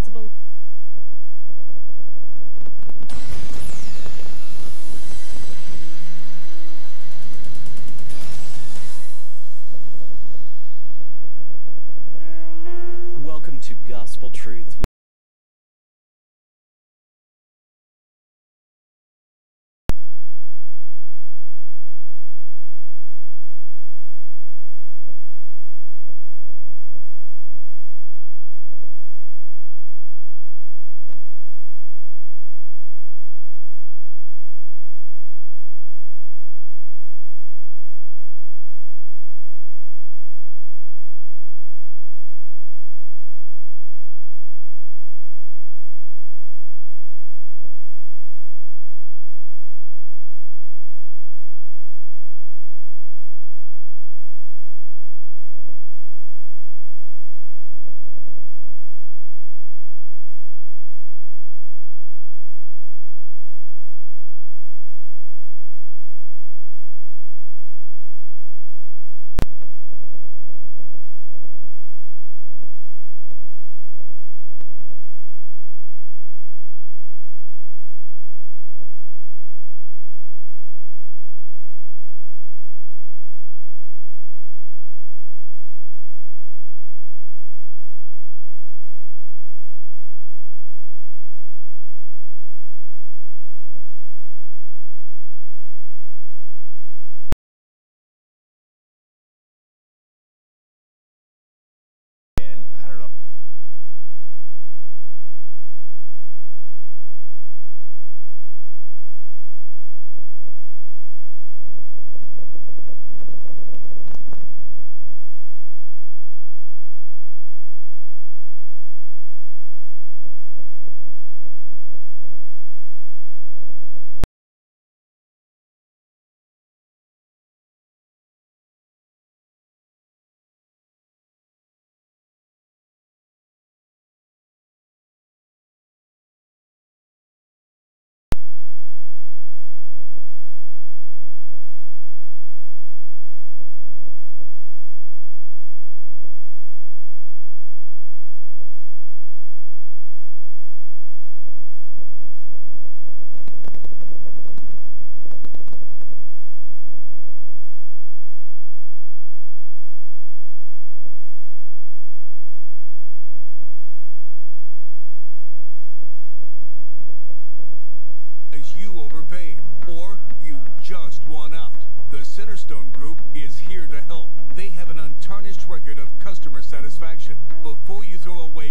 responsible. Welcome to Gospel Truth. Just won out. The Centerstone Group is here to help. They have an untarnished record of customer satisfaction. Before you throw away